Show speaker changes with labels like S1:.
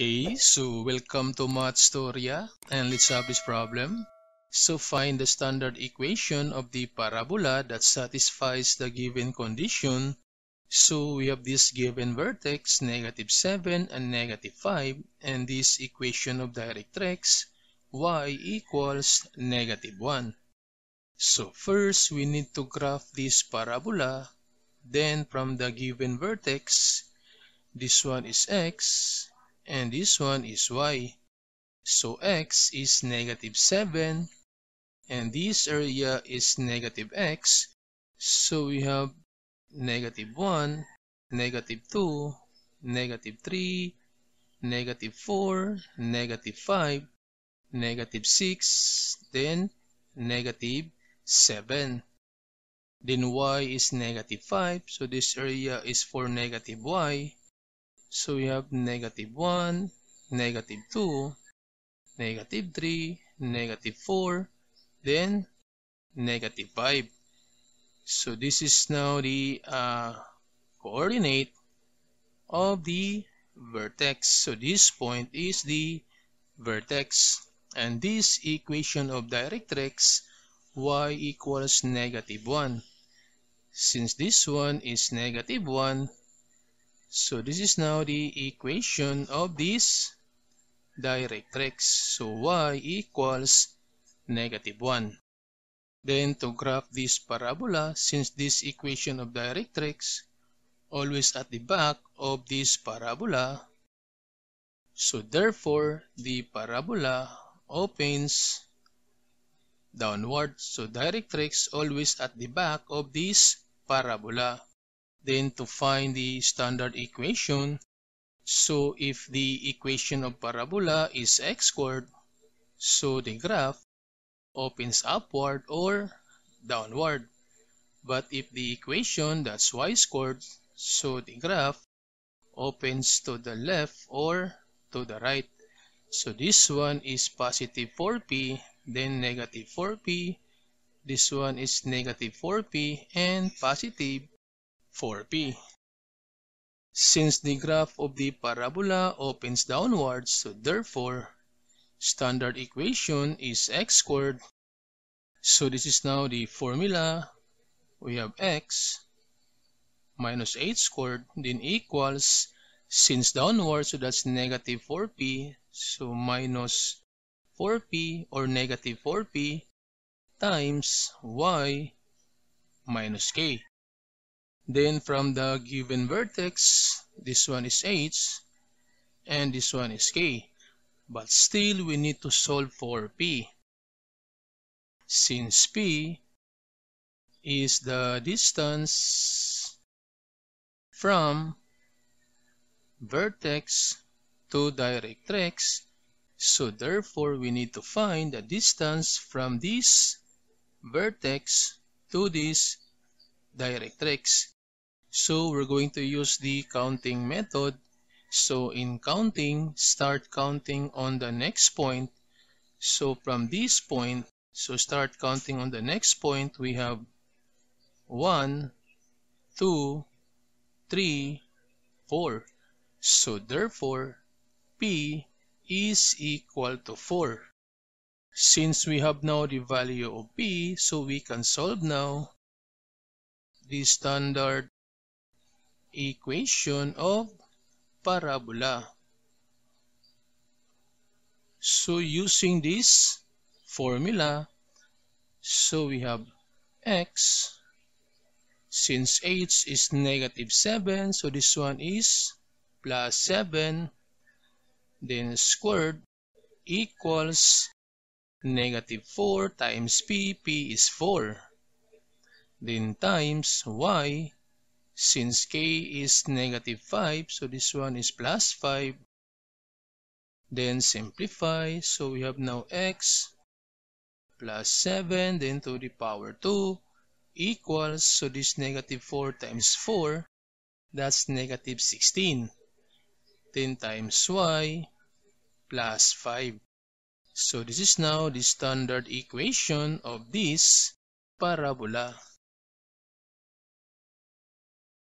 S1: Okay, so welcome to Math MATHStorya and let's solve this problem. So find the standard equation of the parabola that satisfies the given condition. So we have this given vertex, negative 7 and negative 5, and this equation of directrix, y equals negative 1. So first, we need to graph this parabola. Then from the given vertex, this one is x, and this one is y. So x is negative 7 and this area is negative x. So we have negative 1, negative 2, negative 3, negative 4, negative 5, negative 6, then negative 7. Then y is negative 5, so this area is for negative y. So we have negative 1, negative 2, negative 3, negative 4, then negative 5. So this is now the uh, coordinate of the vertex. So this point is the vertex. And this equation of directrix y equals negative 1. Since this one is negative 1, so this is now the equation of this directrix. So y equals negative 1. Then to graph this parabola, since this equation of directrix always at the back of this parabola, so therefore the parabola opens downward. So directrix always at the back of this parabola. Then to find the standard equation, so if the equation of parabola is x squared, so the graph opens upward or downward. But if the equation that's y squared, so the graph opens to the left or to the right. So this one is positive 4p, then negative 4p. This one is negative 4p and positive 4p. Since the graph of the parabola opens downwards, so therefore, standard equation is x squared. So this is now the formula. We have x minus h squared then equals, since downward, so that's negative 4p, so minus 4p or negative 4p times y minus k. Then from the given vertex, this one is h and this one is k. But still, we need to solve for p. Since p is the distance from vertex to directrix, so therefore we need to find the distance from this vertex to this directrix. So we're going to use the counting method. So in counting, start counting on the next point. So from this point, so start counting on the next point, we have 1, 2, 3, 4. So therefore, P is equal to 4. Since we have now the value of P, so we can solve now the standard equation of parabola. So using this formula, so we have x, since h is negative 7, so this one is plus 7, then squared equals negative 4 times p, p is 4, then times y, since k is negative 5, so this one is plus 5. Then simplify, so we have now x plus 7, then to the power 2 equals, so this negative 4 times 4, that's negative 16. 10 times y plus 5. So this is now the standard equation of this parabola.